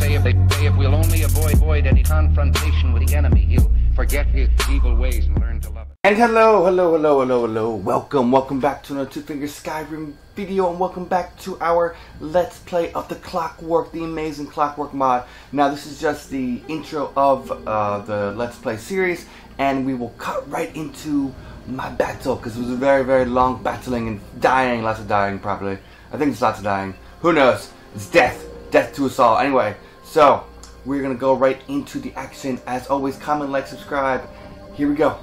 say if they say if we'll only avoid, avoid any confrontation with the enemy, he'll forget his evil ways and learn to love it. And hello, hello, hello, hello, hello. Welcome, welcome back to another Two Finger Skyrim video, and welcome back to our Let's Play of the Clockwork, the amazing Clockwork mod. Now, this is just the intro of uh, the Let's Play series, and we will cut right into my battle, because it was a very, very long battling and dying, lots of dying, probably. I think it's lots of dying. Who knows? It's death. Death to us all. Anyway, so, we're going to go right into the action. As always, comment, like, subscribe. Here we go.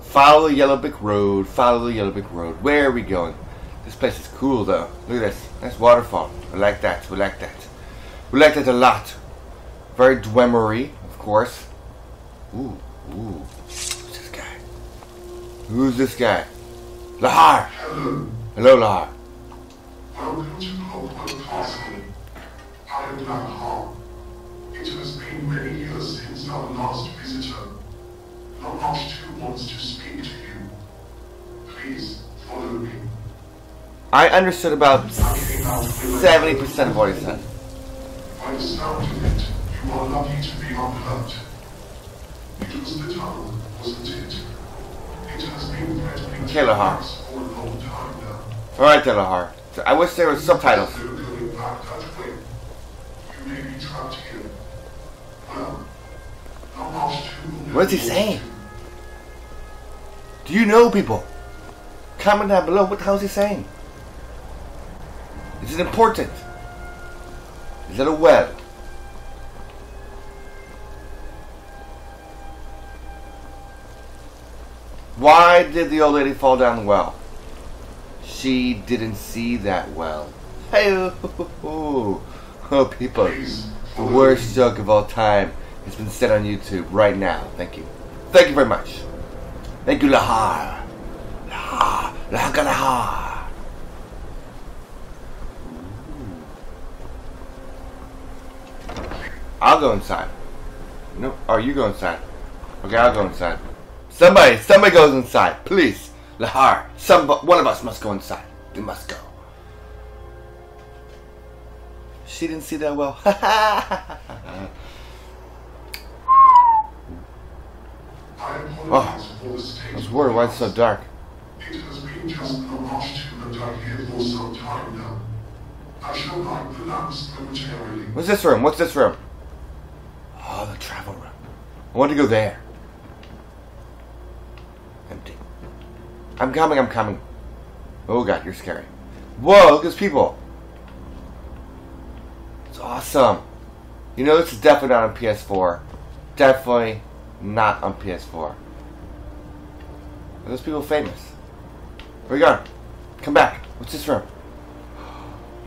Follow the Yellow Brick Road. Follow the Yellow Brick Road. Where are we going? This place is cool though. Look at this. Nice waterfall. I like that. We like that. We like that a lot. Very Dwemery, of course. Ooh, ooh. Who's this guy? Who's this guy? Lahar! Hello, Lahar. welcome to Hopewell Castle. I am Lahar. It has been many years since our last visitor. Lamashtu wants to speak to you. Please follow me. I understood about I came out with 70% of what he said. By the sound of it, you are lucky to be unhurt. It was the tunnel, wasn't it? It has been threatening Okay, for a long time now. Alright then, Lahar. I wish there was subtitles. No going back that way. You may be trapped here. What is he saying? do. You know people? Comment down below. What the hell is he saying? Is it important? Is it a web? Why did the old lady fall down the well? She didn't see that well. Hey, oh, people. Please The worst joke of all time has been set on YouTube right now. Thank you. Thank you very much. Thank you, Lahar. Lahar. Lahar. Lahar. I'll go inside. No, oh, you go inside. Okay, I'll go inside. Somebody, somebody goes inside, please. Lahar, some, one of us must go inside. We must go. She didn't see that well. Oh, I apologize for the. I was worried why it's so dark. It has been just Lamashtu and I'm here for some time now. I shall not pronounce momentarily. What's this room? What's this room? Oh, the travel room. I want to go there. Empty. I'm coming, I'm coming. Oh god, you're scary. Whoa, look at these people. Awesome. You know, this is definitely not on PS4. Definitely not on PS4. Are those people famous? Where you going? Come back. What's this room?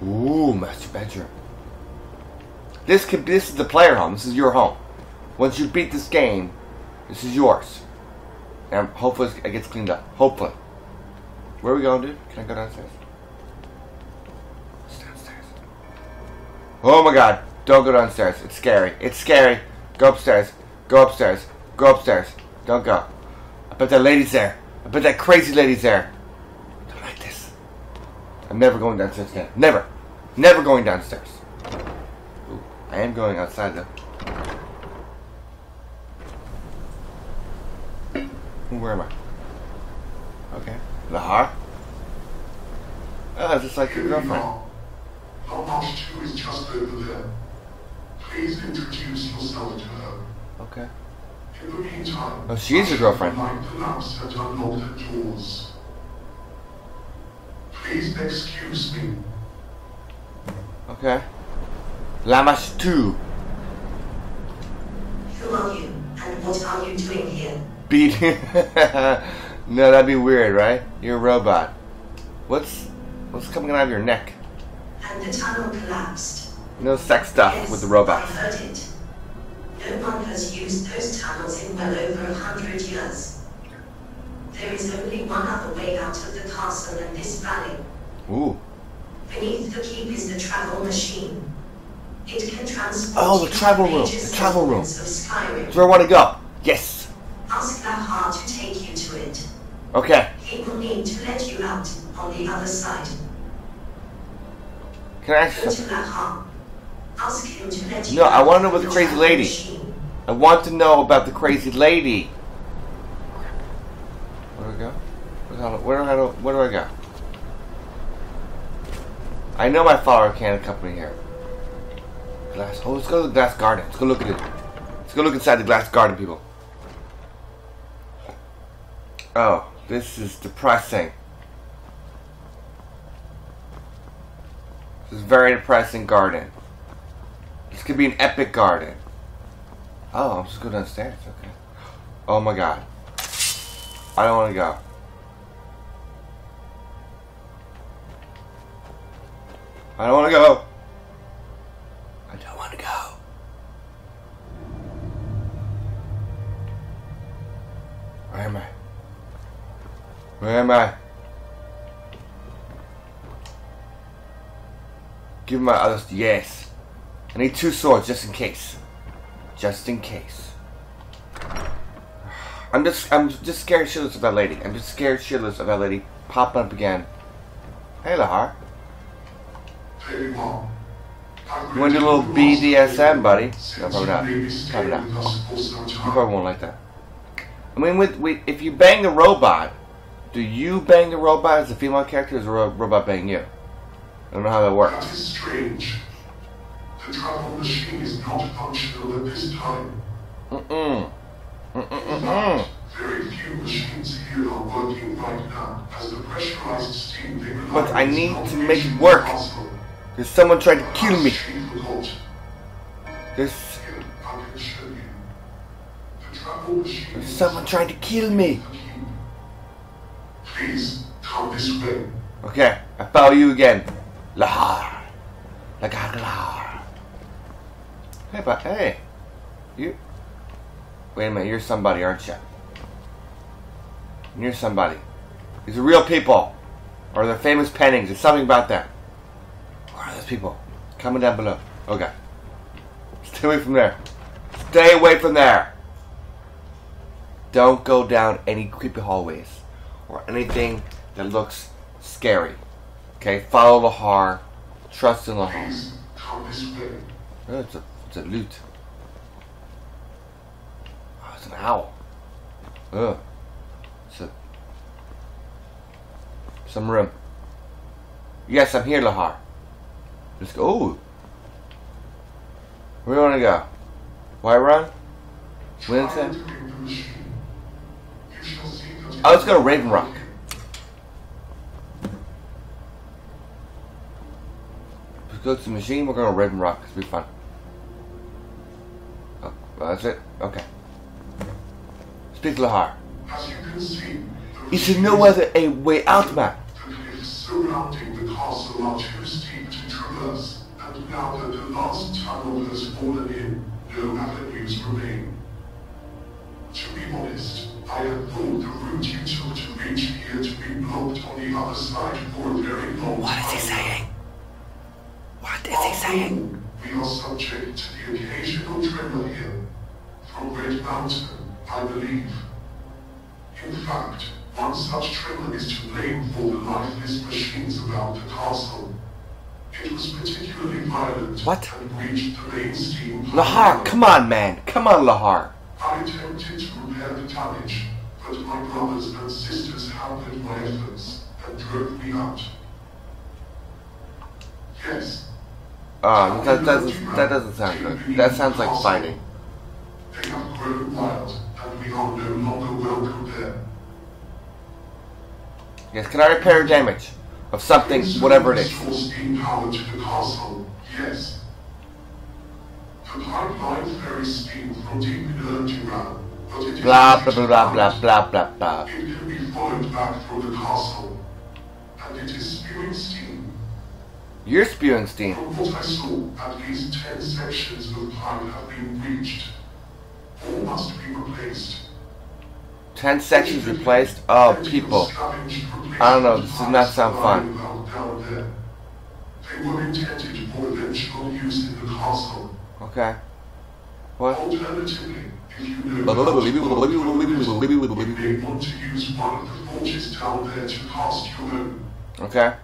Ooh, master bedroom. This could this is the player home. This is your home. Once you beat this game, this is yours. And hopefully it gets cleaned up. Hopefully. Where are we going, dude? Can I go downstairs? Oh my god. Don't go downstairs. It's scary. It's scary. Go upstairs. Go upstairs. Go upstairs. Don't go. I bet that lady's there. I bet that crazy lady's there. Don't like this. I'm never going downstairs again. Never. Never going downstairs. Ooh, I am going outside though. Where am I? Okay. Lahar? Oh, it's just like your girlfriend. Are. Lamashtu is just over there. Please introduce yourself to her. Okay. In the meantime, Oh, she is your girlfriend. I might collapse and unlock the doors. Please excuse me. Okay. Lamashtu. Who are you, and what are you doing here? Beat. no, that'd be weird, right? You're a robot. What's what's coming out of your neck? And the tunnel collapsed. No sex stuff yes, with the robots. I heard it. No one has used those tunnels in well over a hundred years. There is only one other way out of the castle and this valley. Ooh. Beneath the keep is the travel machine. It can transport Oh, the travel room, the travel room. settlements Of Skyrim. That's where I want to go. Yes. Ask Lahar to take you to it. Okay. He will need to let you out on the other side. Can I ask to to No, I wanna know about the crazy lady. I want to know about the crazy lady. Where do I go? Where, do I- go? where do I go? I know my follower can't accompany here. Glass. Oh, let's go to the glass garden. Let's go look at it. Let's go look inside the glass garden, people. Oh, this is depressing. This is a very depressing garden. This could be an epic garden. Oh, I'm just going downstairs. Okay. Oh my god. I don't want to go. I don't want to go. I don't want to go. Where am I? Where am I? Give my other. Yes. I need two swords just in case. Just in case. I'm just I'm just scared shitless of that lady. I'm just scared shitless of that lady popping up again. Hey Lahar. Very well. You wanna do a little BDSM, buddy? No, probably not. Probably not. You probably won't like that. I mean, with, with if you bang the robot, do you bang the robot as a female character, or does the robot bang you? I don't know how that That works. is strange. The travel machine is not functional at this time. Mm-mm. In Mm-mm-mm. very few machines here are working right now as the pressurized steam they rely But I need to make it work. the. There's someone trying to kill me. There's, Here, I can show you. The travel machine there's someone trying to kill me. Please, come this way. Okay, I follow you again. Lahar. Lahar, Lahar. Hey, but hey. You. Wait a minute, you're somebody, aren't you? You're somebody. These are real people. Or they're famous paintings. There's something about them. Where are those people? Comment down below. Okay. Stay away from there. Stay away from there. Don't go down any creepy hallways or anything that looks scary. Okay, follow Lahar. Trust in Lahar. Please, come this way. Oh, it's a it's a loot. Oh, it's an owl. Oh, it's a some room. Yes, I'm here, Lahar. Let's go. Ooh. Where do you want to go? Why run? Winston? When's that? entering the machine. You shall see that Oh, let's go to Raven Rock. Let's go to the machine. We're going to Raven Rock. It's be fun. Oh, that's it. Okay. Speak Lahar. As you can see, there machine no is- a way out, man? Surrounding the castle are too steep to traverse, and now that the last tunnel has fallen in, no avenues remain. To be honest, I had thought the route you took to reach here to be blocked on the other side for a very long What is he time. saying? What is he saying? We are subject to the occasional tremor here, from Red Mountain, I believe. In fact, one such tremor is to blame for the lifeless machines around the castle. It was particularly violent What? and reached the main steam Lahar, come on, man. Come on, Lahar. I attempted to repair the damage, but my brothers and sisters hampered my efforts and drove me out. Yes, Uh, that doesn't that doesn't sound good. That sounds like fighting. Yes, can I repair damage of something, whatever it is? The yes. Is Blah blah blah blah blah blah blah. It can be back through the castle, and it is spewing steam. You're spewing steam. From what I saw, at least ten sections of the pipe have been reached. All must be replaced. Ten sections replaced. Oh, people. I don't know, this does not sound fun. They were intended for eventual use in the castle. Okay. What? Alternatively, if you know how to follow through it, you may want to use one of the forges down there to cast your own. Okay.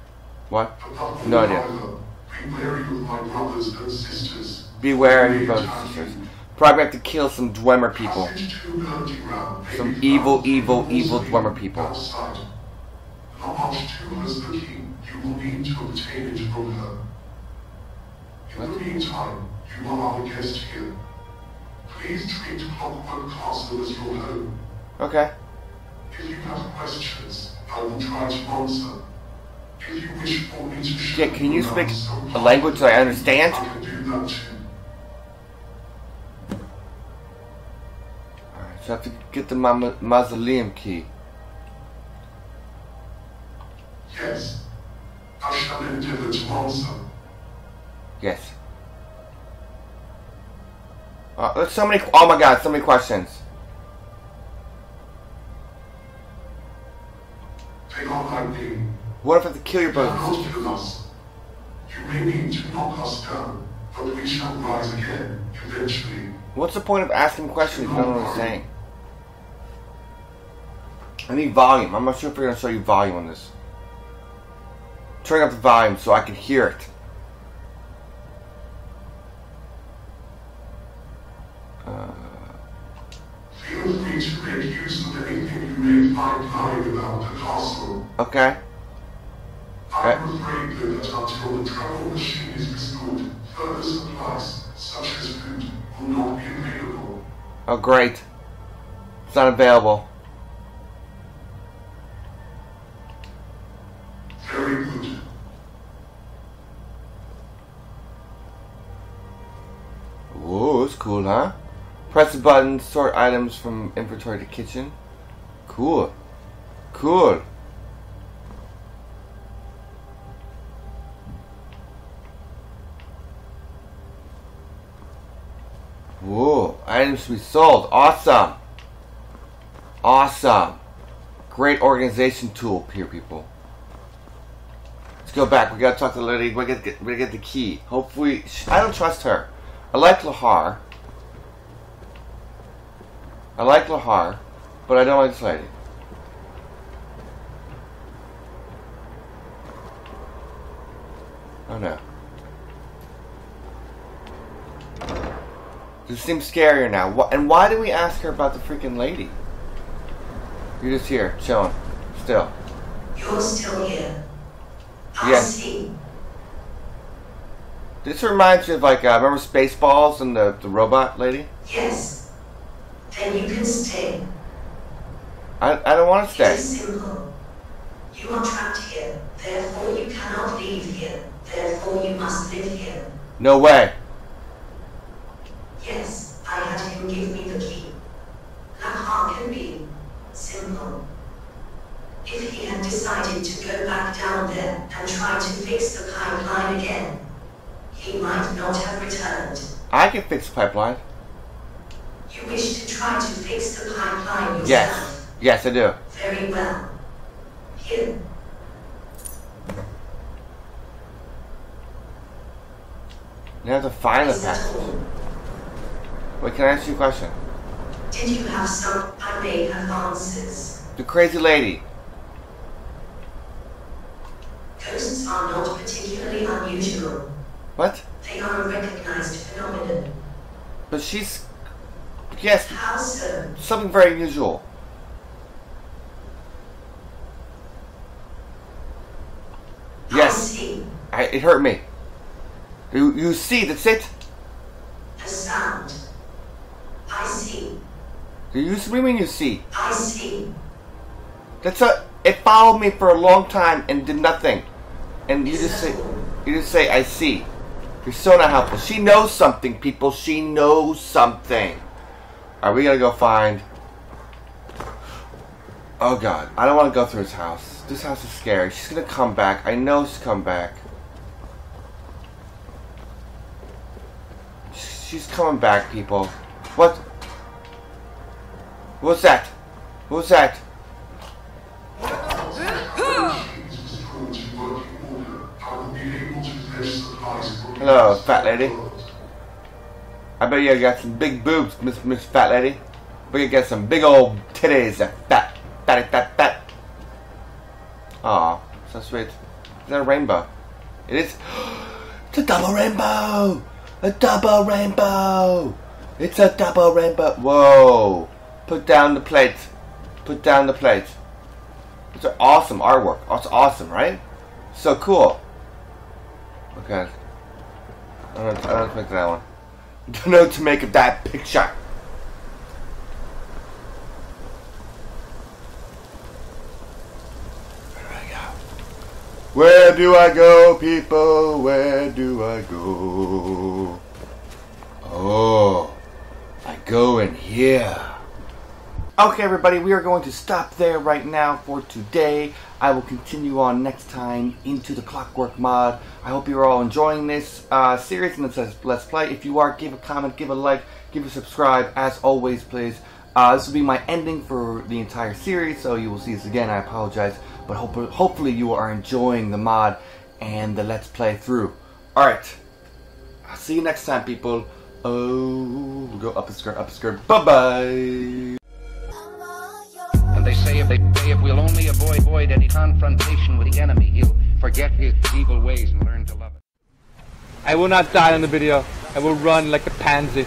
What? No idea. however, Be wary my brothers and sisters. Beware of your brothers and sisters. Probably have to kill some Dwemer people. Passage to Gurgi Ram may Some evil, evil, evil Dwemer people. Not much too as the key you will need to obtain it from her. In the meantime, you are our guest here. Please treat Clockwork Castle as your home. Okay. If you have questions, I will try to answer. Yeah, can you speak a language that I understand? I can do that too. Alright, so I have to get the ma- mausoleum key. Yes. I shall endeavor to answer. Yes. Uh, there's so many. Oh my god, so many questions. What if I have to kill your brothers? not with us. You may need to knock us down, but we shall rise again, eventually. What's the point of asking questions if you don't know what I'm saying? I need volume. I'm not sure if we're gonna show you volume on this. Turn up the volume so I can hear it. Uh, Feel Oh, great. It's not available. Whoa, that's cool, huh? Press the button, sort items from inventory to kitchen. Cool. Cool. Be sold. Awesome. Awesome. Great organization tool here, people. Let's go back. We gotta talk to the lady. We gotta get, we gotta get the key. Hopefully, sh- I don't trust her. I like Lahar. I like Lahar, but I don't like this lady. Oh no. This seems scarier now. And why did we ask her about the freaking lady? You're just here, chilling. Still. You're still here. I Yes. see. This reminds me of like, uh, remember Spaceballs and the, the robot lady? Yes. Then you can stay. I, I don't want to It stay. is simple. You are trapped here. Therefore you cannot leave here. Therefore you must live here. No way. He might not have returned. I can fix the pipeline. You wish to try to fix the pipeline yourself? Yes. Yes, I do. Very well. Here, Now have to find the is that Wait, can I ask you a question? Did you have some? I may have answers. The crazy lady. Ghosts are not particularly unusual. What? They are a recognized phenomenon. But she's. Yes, something very unusual. Yes. I, it hurt me. You, you see, that's it. A sound. I see. Do you mean you see? I see. That's a. It followed me for a long time and did nothing. And you just say, you just say, I see. You're so not helpful. She knows something, people. She knows something. Are we gonna go find? Oh God, I don't want to go through his house. This house is scary. She's gonna come back. I know she's come back. She's coming back, people. What? What's that? What's that? Hello, fat lady. I bet you got some big boobs, Miss Miss Fat Lady. But you got some big old titties, fat, fatty, fat, fat. Aw, so sweet. Is that a rainbow? It is. It's a double rainbow! A double rainbow! It's a double rainbow. Whoa! Put down the plate. Put down the plate. It's awesome artwork. It's awesome, right? So cool. Okay. I don't, I don't that one. I don't know to make of that picture. Where do I go? Where do I go, people? Where do I go? Oh, I go in here. Okay, everybody, we are going to stop there right now for today. I will continue on next time into the Clockwork mod. I hope you're all enjoying this uh, series and this Let's Play. If you are, give a comment, give a like, give a subscribe. As always, please. Uh, this will be my ending for the entire series, so you will see this again. I apologize, but hope hopefully you are enjoying the mod and the Let's Play through. Alright, I'll see you next time, people. Oh, we'll go up a skirt, up a skirt. Bye-bye. And they say if they if we'll only avoid, avoid any confrontation with the enemy, he'll forget his evil ways and learn to love it. I will not die in the video. I will run like a pansy.